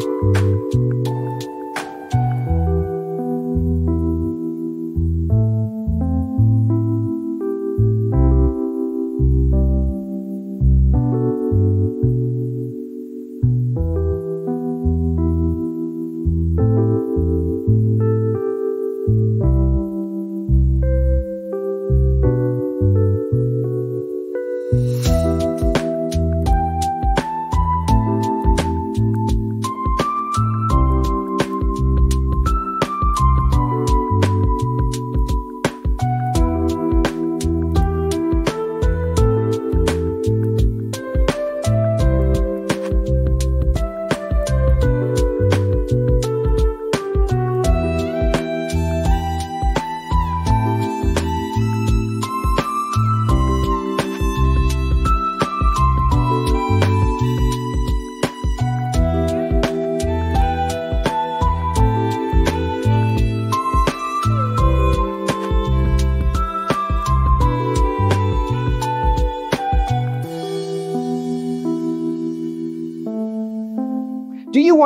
Thank you.